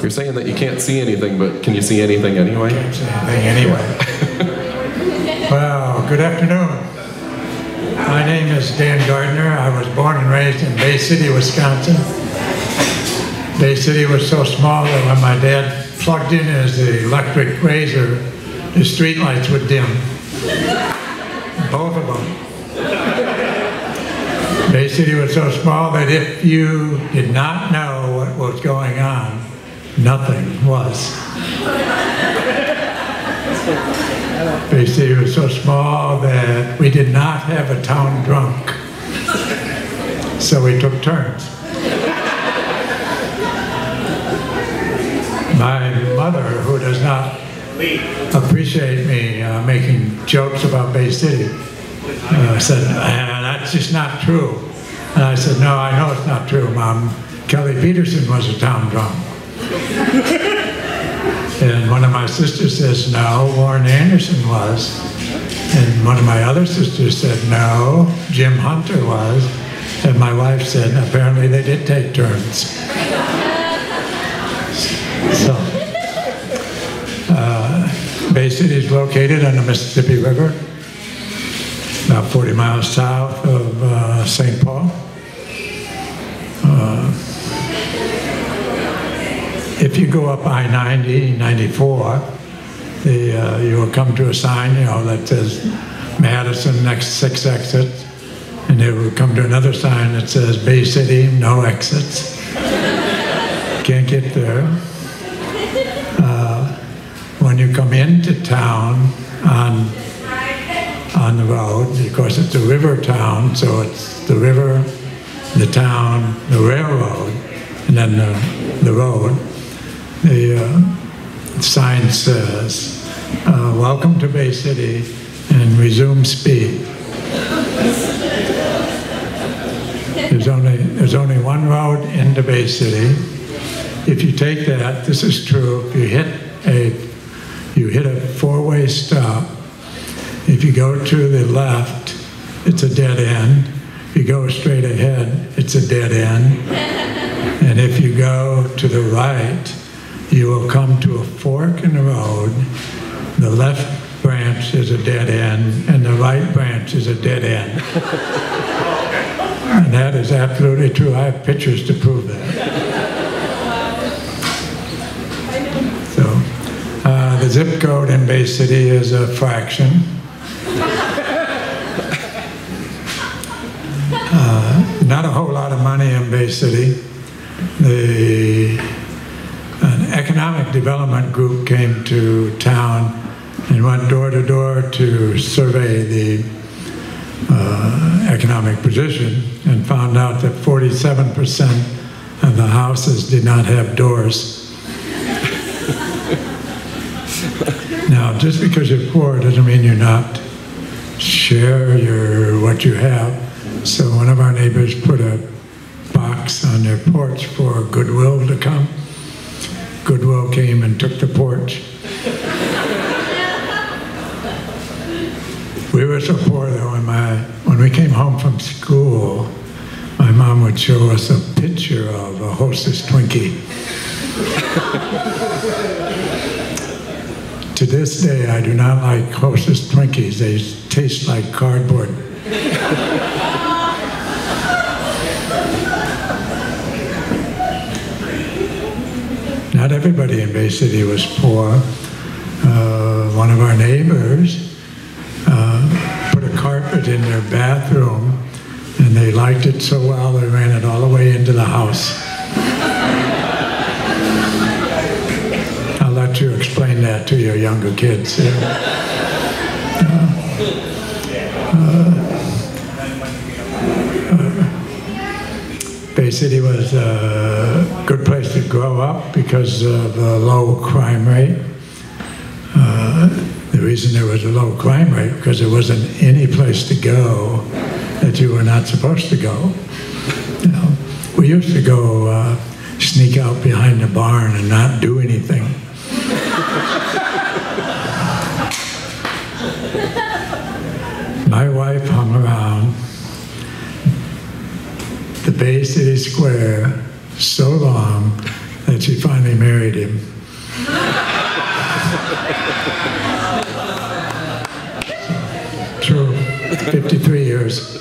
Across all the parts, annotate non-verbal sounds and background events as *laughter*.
You're saying that you can't see anything, but can you see anything anyway? Can't say anything anyway. *laughs* well, good afternoon. My name is Dan Gardner. I was born and raised in Bay City, Wisconsin. Bay City was so small that when my dad plugged in as the electric razor, the street lights would dim. Both of them. Bay City was so small that if you did not know what was going on, nothing was. Bay City was so small that we did not have a town drunk. So we took turns. My mother, who does not appreciate me uh, making jokes about Bay City, uh, said, "Ah, that's just not true. And I said, no, I know it's not true, Mom. Kelly Peterson was a town drunk. *laughs* And one of my sisters says, no, Warren Anderson was. And one of my other sisters said, no, Jim Hunter was. And my wife said, apparently they did take turns. *laughs* So, uh, Bay City is located on the Mississippi River, about 40 miles south of uh, St. Paul. Uh, if you go up I-90, 94, the, uh, you will come to a sign, you know, that says Madison, next six exits, and they will come to another sign that says Bay City, no exits. Can't get there. Uh, when you come into town on on the road, of course, it's a river town, so it's the river, the town, the railroad, and then the, the road. The uh, sign says, uh, Welcome to Bay City and resume speed. There's only, there's only one road into Bay City. If you take that, this is true, if you hit a, you hit a four-way stop, if you go to the left, it's a dead end. If you go straight ahead, it's a dead end. And if you go to the right, you will come to a fork in the road. The left branch is a dead end, and the right branch is a dead end. and that is absolutely true. I have pictures to prove that. So, uh, the zip code in Bay City is a fraction. Uh, not a whole lot of money in Bay City. The economic development group came to town and went door to door to survey the uh, economic position and found out that 47% of the houses did not have doors. *laughs* now, just because you're poor doesn't mean you're not share your what you have. So one of our neighbors put a box on their porch for Goodwill to come. Goodwill came and took the porch. we were so poor that when my when we came home from school, my mom would show us a picture of a Hostess Twinkie. to this day, I do not like Hostess Twinkies. They taste like cardboard. Not everybody in Bay City was poor. Uh, one of our neighbors uh, put a carpet in their bathroom, and they liked it so well they ran it all the way into the house. I'll let you explain that to your younger kids. City was a good place to grow up because of the low crime rate. Uh, the reason there was a low crime rate because there wasn't any place to go that you were not supposed to go. You know, we used to go uh, sneak out behind the barn and not do anything. Bay City Square so long that she finally finally married him. *laughs* True, 53 years.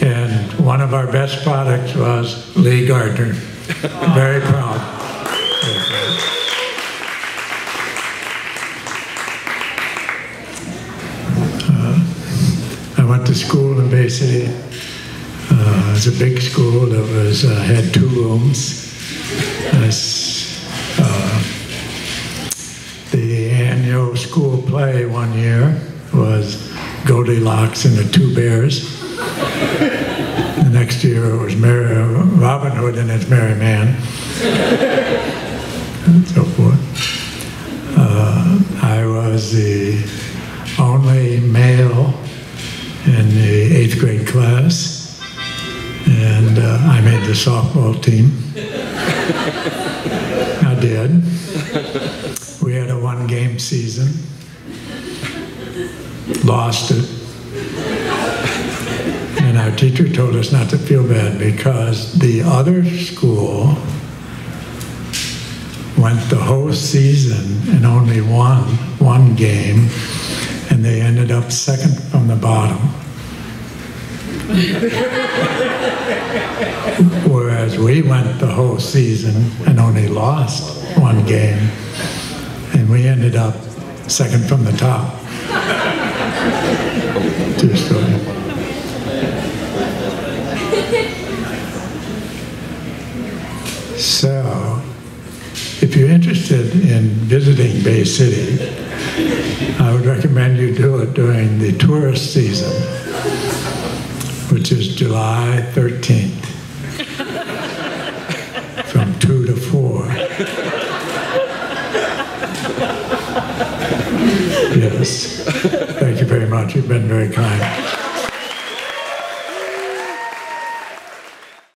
And one of our best products was Lee Gardner. *laughs* Very proud. I went to school in Bay City. Uh, it was a big school that was uh, had two rooms. Uh, the annual school play one year was Goldilocks and the Two Bears. the next year it was Mary, Robin Hood and his Merry Man, and so forth. Uh, I was the only male in the eighth grade class, and uh, I made the softball team. *laughs* I did. We had a one game season, lost it. And our teacher told us not to feel bad because the other school went the whole season and only won one game, and they ended up second from the bottom. Whereas we went the whole season and only lost one game, and we ended up second from the top. True story. So, if you're interested in visiting Bay City, I would recommend you do it during the tourist season, which is July 13th, from 2 to 4. Yes. Thank you very much. You've been very kind.